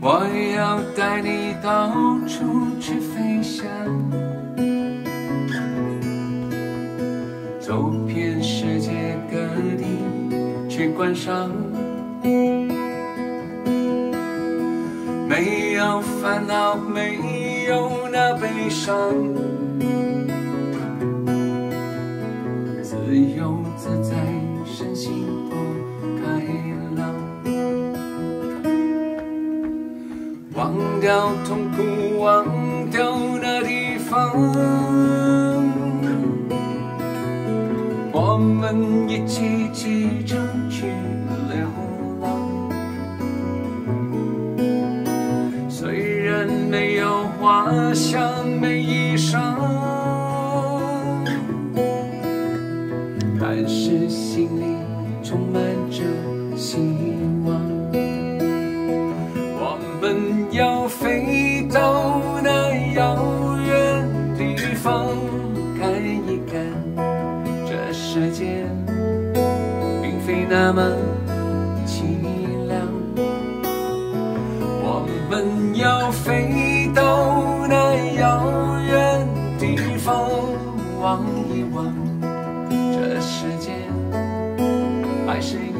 我要带你到处去飞翔走遍世界各地去观赏。没有烦恼没有那悲伤。自由自在，身心多开朗。忘掉痛苦，忘掉那地方，我们一起启程去流浪。虽然没有花香，没衣裳，但是心里充满着希望我们要飞到那遥远地方看一看这世界并非那么凄凉我们要飞到那遥远地方望一望。时间爱是一